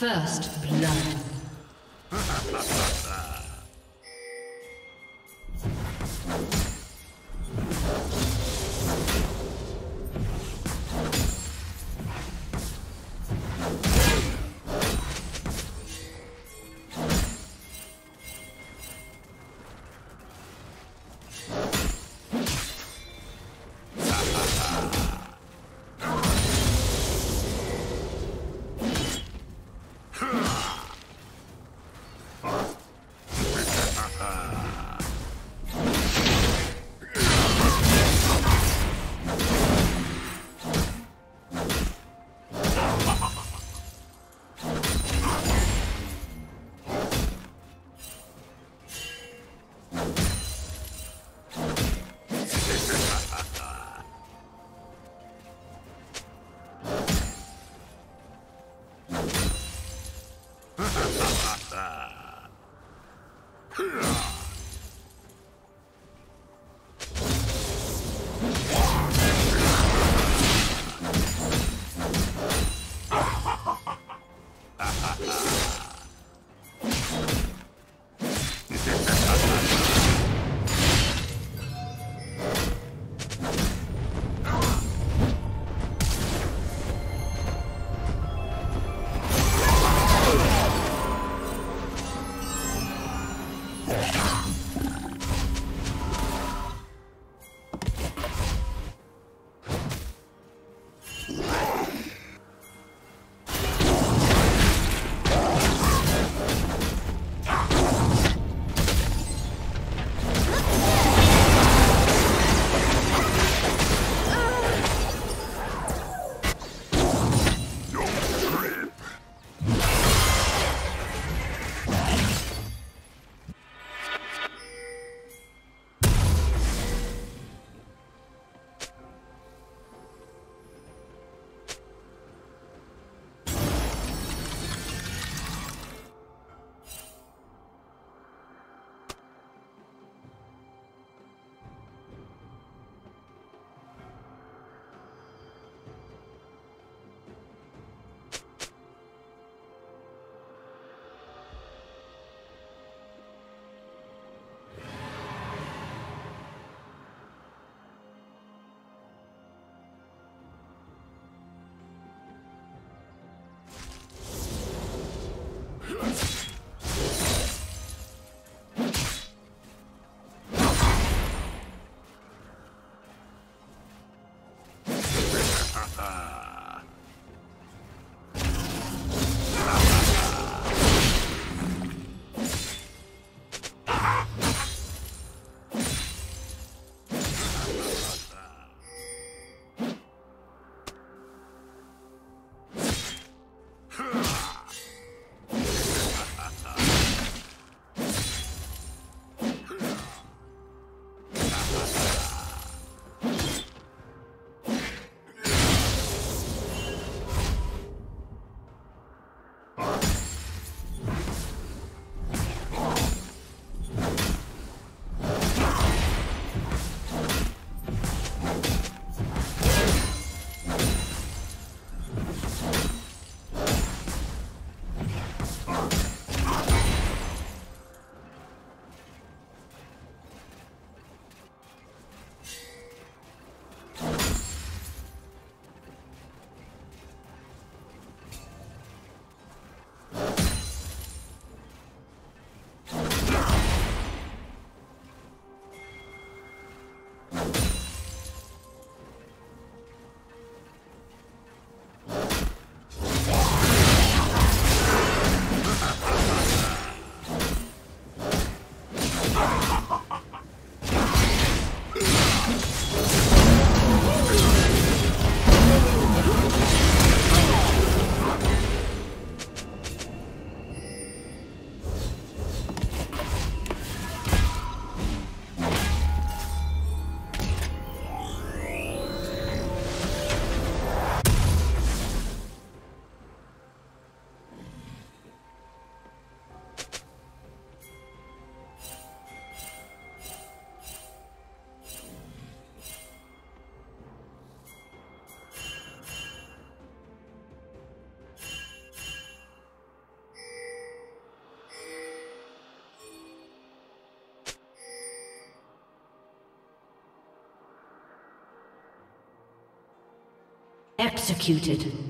First blood. Executed.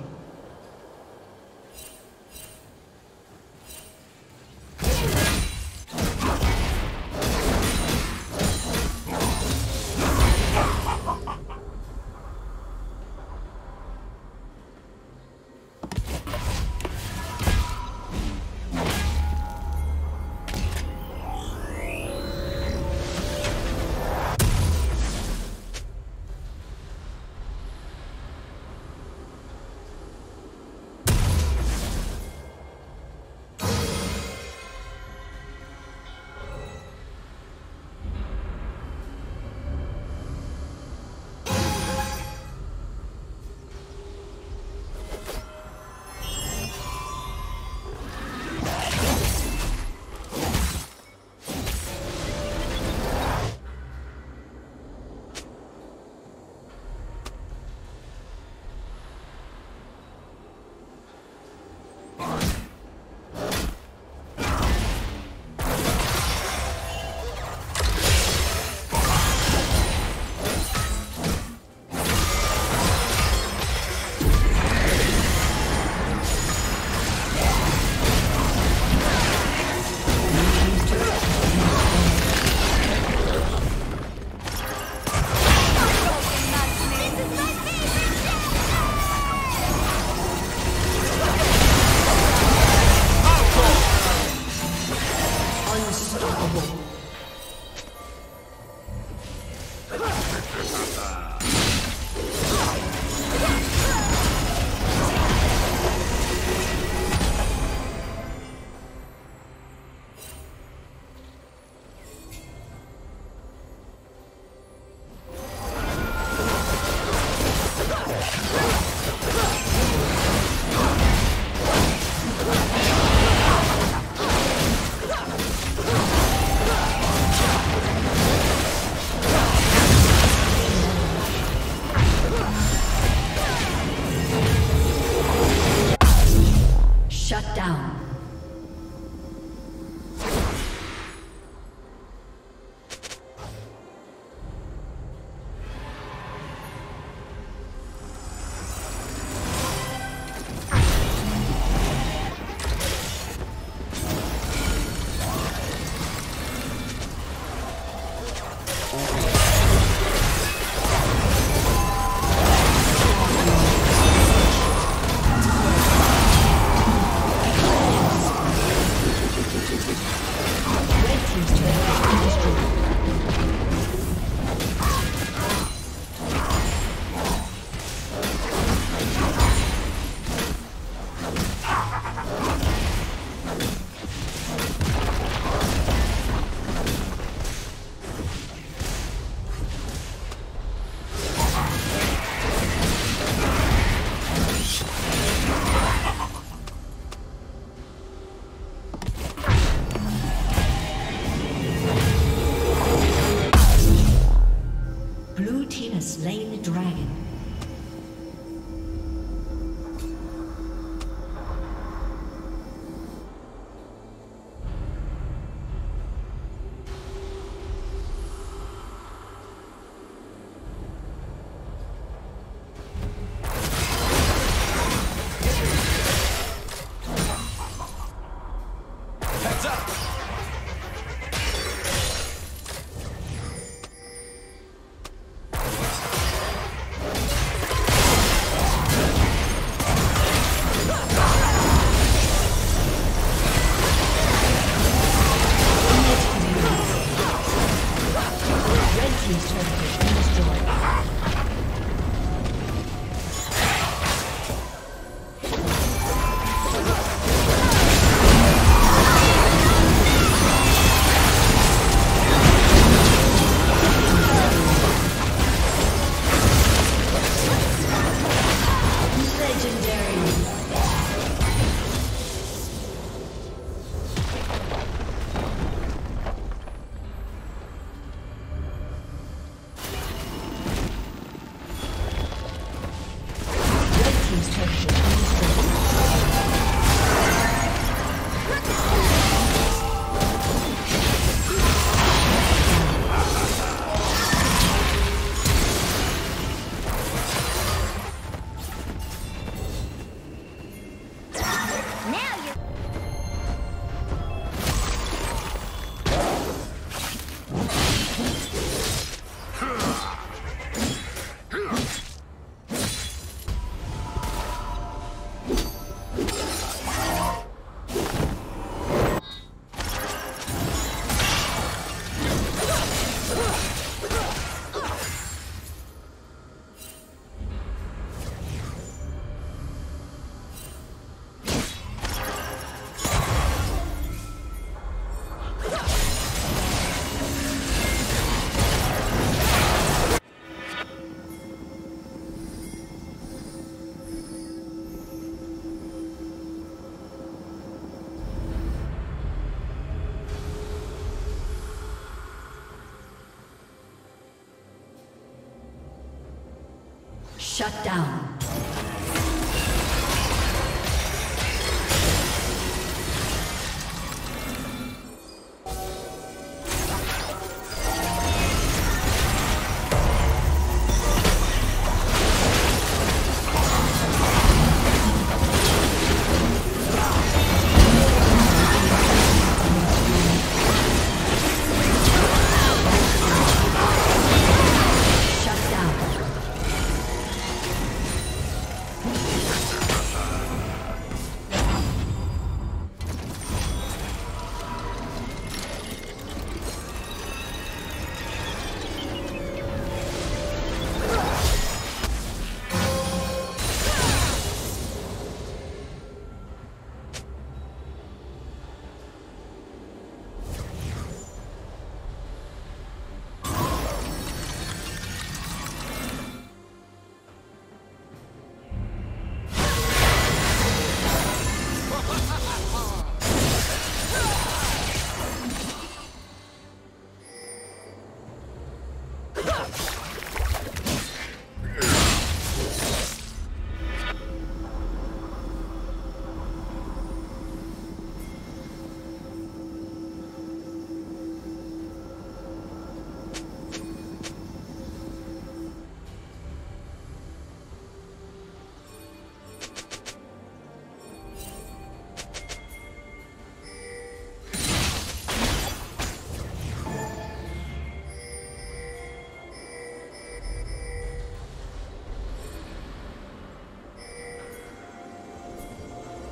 Shut down.